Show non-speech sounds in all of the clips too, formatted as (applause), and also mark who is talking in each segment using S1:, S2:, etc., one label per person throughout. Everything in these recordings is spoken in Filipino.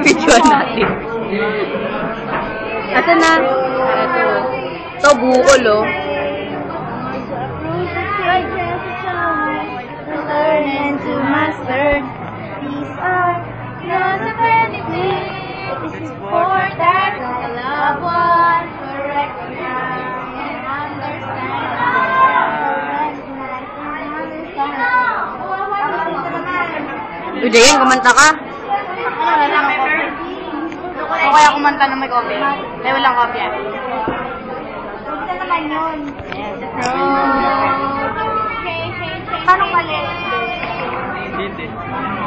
S1: Videoan natin. Asa na? Ito. Ito, bukol, oh.
S2: Learn and to master. These are not of anything. It is important to love one, to recognize and understand.
S1: Uy, Dayan, kumanta ka.
S2: O kaya kumanta na may kopya. May walang kopya. Huwag naman yun. Paano mali?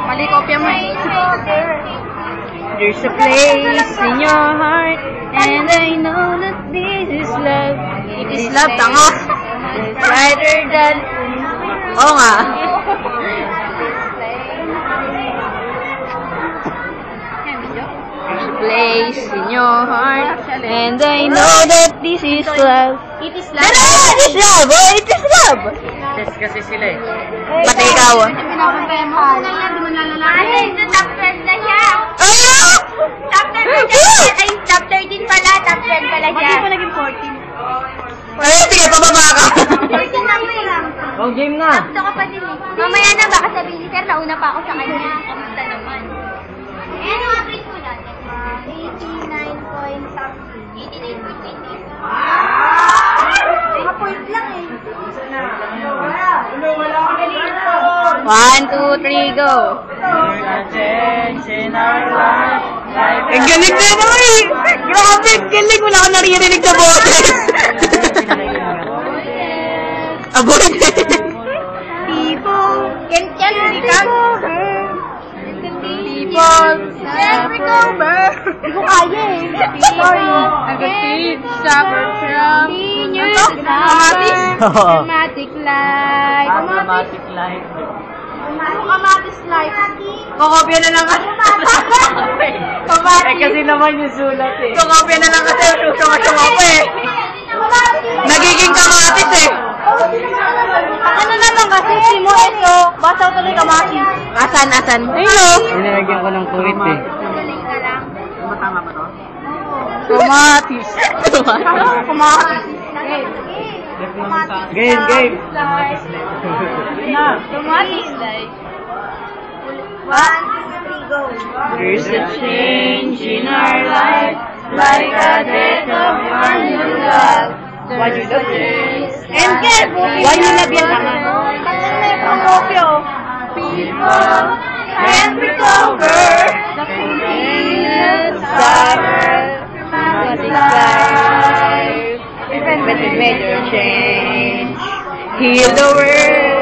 S1: Mali kopya mo. There's a place in your heart, and I know that this is love. It is love, tanga. It's brighter than... Oo nga. Your heart, and I know that this is love.
S2: It is
S1: Love! It is love! Oh, it is love!
S3: Test kasi sila eh.
S1: Pati ikaw. ah.
S2: Pinapantay mo. Ano yan? Di mo nalalaman. Ay, ito top 12 na siya.
S1: Ah!
S2: Top 12 na siya. Ay, top 13 pala. Top 10 pala siya.
S1: Bakit pa
S2: naging 14?
S1: Ay, sige, pababa ka.
S2: 14 na mo.
S3: Oh, game na.
S2: Gusto ko pa din eh. Mamaya na, baka sabihin ni Sir, nauna pa ako sa kanya. Kamusta naman? Eh, ano ang grade ko dati? 89 point something. 89.88. Mga point lang eh.
S1: One, two, three, go.
S3: Change in our life. Like
S1: Ang galing na naman eh. Grabe, galing. Wala ko naririnig sa boses. Avoid
S2: People can can become
S1: People
S2: never. Hindi ko kaya eh. Sorry.
S1: Negative suffer from Kamatis?
S3: Oo.
S2: Dramatic life.
S3: Automatic life.
S2: Kamatis life?
S1: Kokopya na lang kasi.
S3: Eh kasi naman yung sulat eh.
S1: Kokopya na lang kasi. Susunga-sunga pa eh. Nagiging kamatis eh.
S2: Ano na lang kasi si mo ito, basa ko tuloy kamatis.
S1: Asan, asan? Hello.
S3: Nilagyan ko ng tuwit eh.
S2: Galing ka lang.
S1: Kamatis.
S2: Kamatis.
S3: Game, game.
S2: Kamatis life. One, two, three, go.
S1: There's a change in our life, like a death of our new love. Why you love
S2: And careful.
S1: Why you love yan, tanga?
S2: Tagal na yung pangkopyo.
S1: People can recover the from this life, even with a major change, heal the world.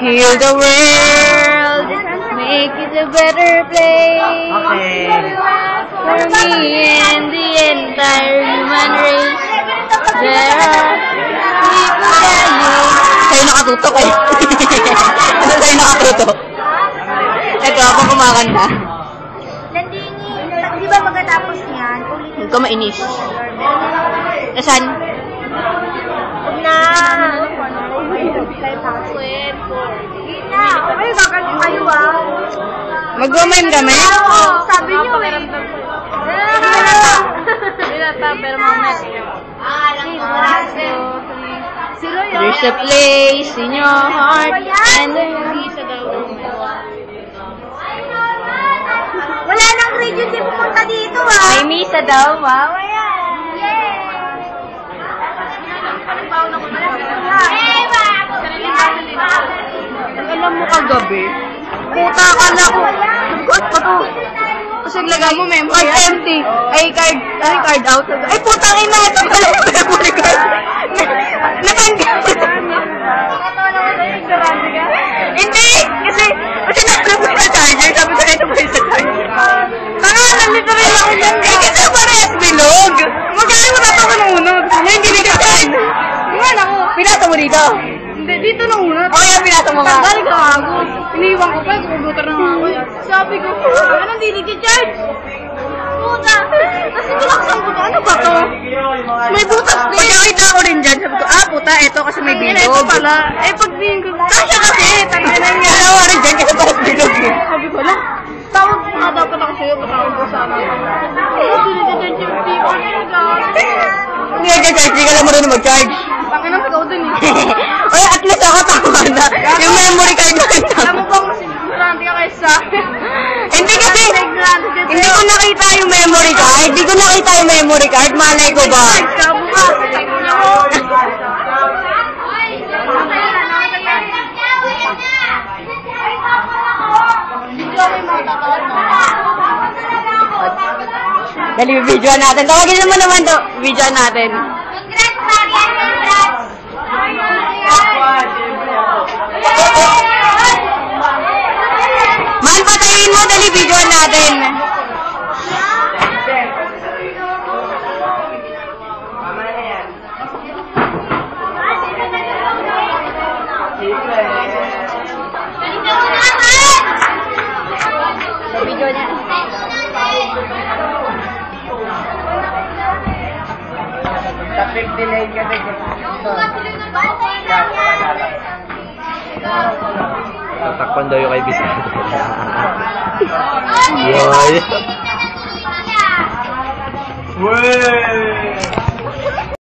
S1: Heal the world. Make it a better place
S3: Okay.
S1: for me and the entire human race. There are people dying. Sa'yo nakatutok eh. (laughs) Ano sa'yo nakatutok? Ito, ako kumakanta.
S2: Landingi, di ba magkatapos niyan,
S1: Huwag ka mainis. Nasaan?
S2: Huwag na. Hindi na. Ay, bakit kayo ah?
S1: Mag-mime kami?
S2: Oo, sabi niyo eh.
S1: Pinata, pero mamaya. There's a place in your heart and
S2: Wala nang yun, di pumunta dito ah.
S1: May misa daw, mamaya.
S2: Eh,
S1: Kagabi, puta ka na ko. Ba't pa to? Kasi lagay mo memory. Card empty. Ay, card, ay, card out. Ay, putang ina, ito pala yung (laughs) memory card. Natanggal. Hindi! Kasi, kasi nakalap ko sa charger. Sabi ko, ito ba yung sa charger? Tanga, nalito rin ako dyan. Eh, kasi parehas bilog. Magkano mo nato ko nunod? Hindi, hindi ka Nga ako. Pinata mo? Dito
S4: na una.
S1: O kaya pinasok mo nga.
S4: Tagal ka ako. Iniwan ko pa, computer na nga ako. eh. Sabi ko, ano hindi nag-charge? Puta. Tapos binaksan ko ano ba to? May butas din.
S1: Pag nakita ko rin dyan, sabi ko, ah, puta, eto kasi may bilog.
S4: ito pala. Eh, pag din ko, kasya kasi, tangin na niya.
S1: Alam ko rin dyan kasi parang bilog eh.
S4: Sabi ko, lang, tawag ko nga dapat ako sa'yo, patawag ko sana. Ano, dinigyan yung TV ko,
S1: Hindi ka charge, hindi ka lang marunong mag-charge.
S4: Tangin na, ikaw din eh. (laughs)
S1: Oy, at least ako tama na. Yung memory card mo kanta.
S4: Alam mo bang mas importante ka kaysa
S1: Hindi kasi, hindi ko nakita yung memory card. Hindi ko nakita yung memory card. Malay ko ba?
S4: Ko.
S1: Dali, video natin. Tawagin naman naman to. Video natin. Man, patayin mo. Dali, video natin.
S5: Video niya.
S2: Sa 59 kasi.
S6: Tatakpan daw yung kay Bisaya. (laughs) Yun.
S2: Wey!